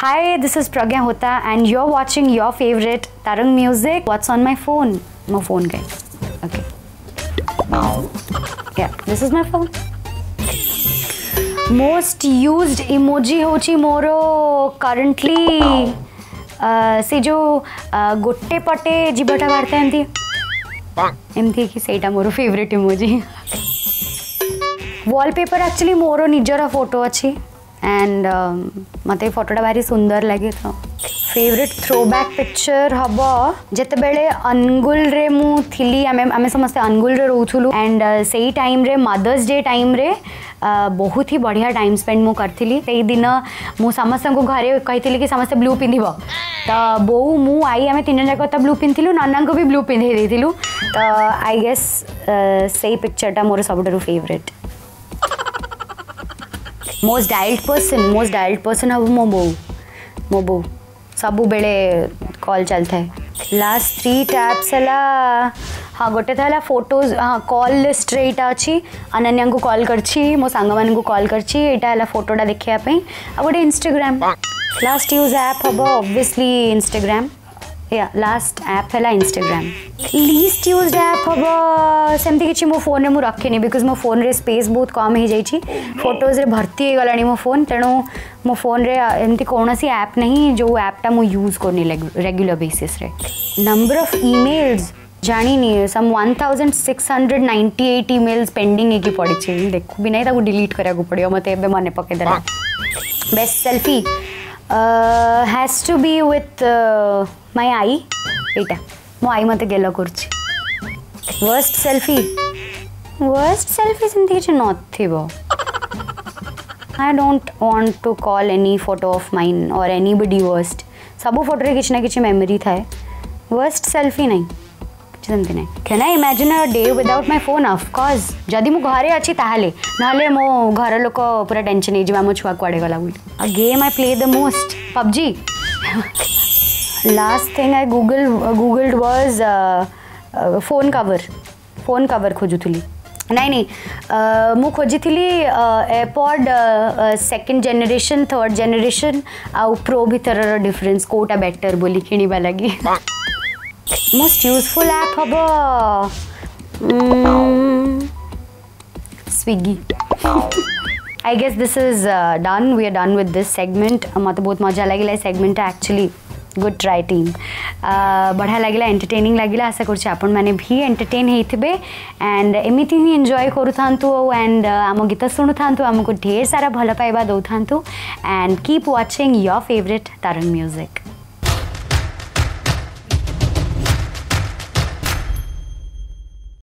Hi, this is Pragya Hota, and you're watching your favorite Tarang Music. What's on my phone? My phone, guys. Okay. Yeah, this is my phone. most used emoji ହେଉଛି ମୋର currently uh, ସେ ଯେଉଁ uh, ଗୋଟେ ପଟେ ଯିବଟା ବାର୍ତ୍ତା ଏମିତି ଏମିତି କି ସେଇଟା ମୋର ଫେଭରେଟ୍ ଇମୋଜି ୱାଲପେପର ଆକ୍ଚୁଆଲି ମୋର ନିଜର ଫଟୋ ଅଛି ଆଣ୍ଡ ମୋତେ ଏ ଫଟୋଟା ଭାରି ସୁନ୍ଦର ଲାଗେ ତ ଫେଭରେଟ୍ ଥ୍ରୋ ବ୍ୟାକ୍ ପିକ୍ଚର ହବ ଯେତେବେଳେ ଅନୁଗୁଳରେ ମୁଁ ଥିଲି ଆମେ ଆମେ ସମସ୍ତେ ଅନୁଗୁଳରେ ରହୁଥିଲୁ। ଆଣ୍ଡ ସେଇ ଟାଇମ୍ରେ ମଦର୍ସ ଡେ ଟାଇମ୍ରେ ବହୁତ ହି ବଢ଼ିଆ ଟାଇମ୍ ସ୍ପେଣ୍ଡ ମୁଁ କରିଥିଲି। ସେଇଦିନ ମୁଁ ସମସ୍ତଙ୍କୁ ଘରେ କହିଥିଲି କି ସମସ୍ତେ ବ୍ଲୁ ପିନ୍ଧିବ। ତ ବୋଉ ମୁଁ ଆଇ ଆମେ ତିନି ଯାକ ତ ବ୍ଲୁ ପିନ୍ଧିଥିଲୁ ନନାଙ୍କୁ ବି ବ୍ଲୁ ପିନ୍ଧେଇ ଦେଇଥିଲୁ। ତ ଆଇ ଗେସ୍ ସେଇ ପିକ୍ଚରଟା ମୋର ସବୁଠାରୁ favourite most dialled person most dialled person ହବ ମୋ ବୋଉ ମୋ ବୋଉ ସବୁବେଳେ କଲ୍ ଚାଲିଥାଏ ଲାଷ୍ଟ ଥ୍ରୀ ଟ୍ୟାପ୍ସ ହେଲା ହଁ ଗୋଟେ ତ ହେଲା ଫଟୋଜ୍ ହଁ କଲ୍ ଲିଷ୍ଟରେ ଏଇଟା ଅଛି ଅନନ୍ୟାଙ୍କୁ କଲ୍ କରିଛି ମୋ ସାଙ୍ଗମାନଙ୍କୁ କଲ୍ କରିଛି ଏଇଟା ହେଲା ଫଟୋଟା ଦେଖିବା ପାଇଁ ଆଉ ଗୋଟେ ଇନଷ୍ଟାଗ୍ରାମ୍ ଲାଷ୍ଟ ୟୁଜ୍ ଆପ୍ ହବ ଅବଭିୟସଲି ଇନଷ୍ଟାଗ୍ରାମ୍ या लास्ट ऐप है इंस्टाग्राम लिस्ट यूज़ ऐप हम सेमती किसी मो फ़ोन में रखे बिकज मो फ़ोन रे स्पेस बहुत कम हो जाइए फ़ोटोज़ भर्ती हो गला मो फ़ोन तेणु मो फ़ोन रे एमती कौन सी ऐप नहीं, जो ऐपटा मु यूज़ करनी regular basis number of emails जानी some six hundred ninety eight emails pending होगी पड़ी देखु भी नहीं डिलीट कराया पड़ो मत मन पकईदेला best selfie has to be with uh, I eye. मो आई मत गेल कर वर्स्ट सेल्फी वर्स्ट सेल्फी सेमती किसी नई don't want to call any photo of mine और एनी बडी वर्स्ट सब फ़ोटो किसी ना कि मेमोरी थाए वर्स्ट सेल्फी नहीं ସେମିତି ନାହିଁ can I imagine a day without my phone of course ଯଦି ମୁଁ ଘରେ ଅଛି ତାହେଲେ ନହେଲେ ମୋ ଘର ଲୋକ ପୁରା ଟେନସନ୍ ହେଇଯିବ ଆମ ଛୁଆ କୁଆଡ଼େ ଗଲା ବୋଲି ଆଉ game I play the most PUBG last thing I googled uh, googled was uh, uh, phone cover. Phone cover खोजुଥିଲି ନାଇଁ ନାଇଁ ମୁଁ ଖୋଜିଥିଲି AirPod second generation third generation ଆଉ ପ୍ରୋ ଭିତରର ଡିଫରେନ୍ସ କେଉଁଟା ବେଟର୍ ବୋଲି କିଣିବା ଲାଗି Most useful app hobo. Mm, Swiggy. I guess this is uh, done. We are done with this segment. बहुत मज़ा लगे segment actually. Good try team बढ़िया लगे एंटरटेनिंग लगे आशा कर आपने भी एंटरटेन होते एंड एमती ही एंजय करूँ एंड आम गीत शुणु था आमको ढेर सारा भल पाइबा दौथा and keep watching your favourite Taran music